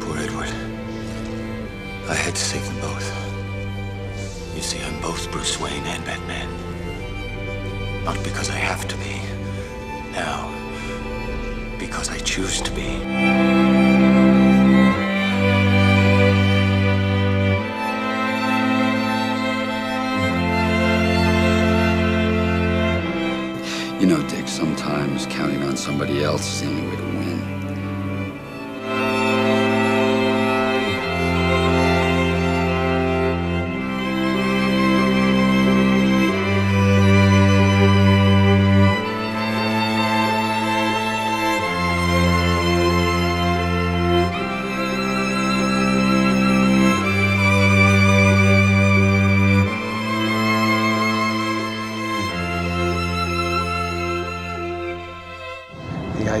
Poor Edward. I had to save them both. You see, I'm both Bruce Wayne and Batman. Not because I have to be. Now, because I choose to be. You know, Dick, sometimes counting on somebody else is the only way to win.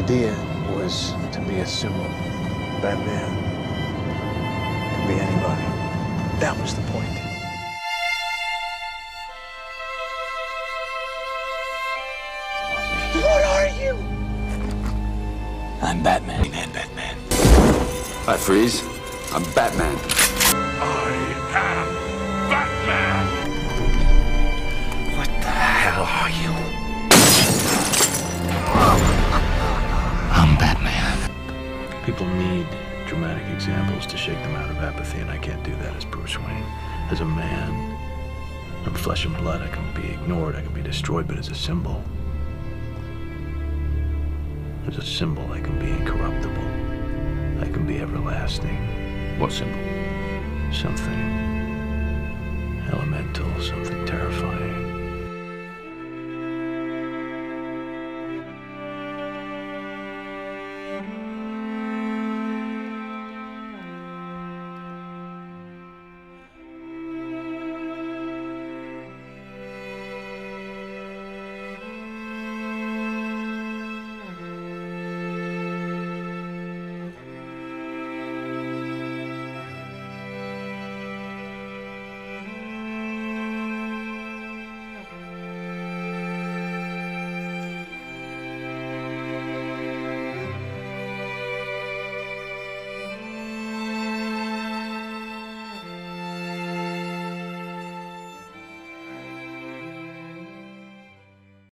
Idea was to be a symbol. Batman could be anybody. That was the point. What are you? I'm Batman and Batman. Hi, Freeze. I'm Batman. People need dramatic examples to shake them out of apathy, and I can't do that as Bruce Wayne. As a man, I'm flesh and blood. I can be ignored, I can be destroyed, but as a symbol, as a symbol, I can be incorruptible. I can be everlasting. What symbol? Something elemental.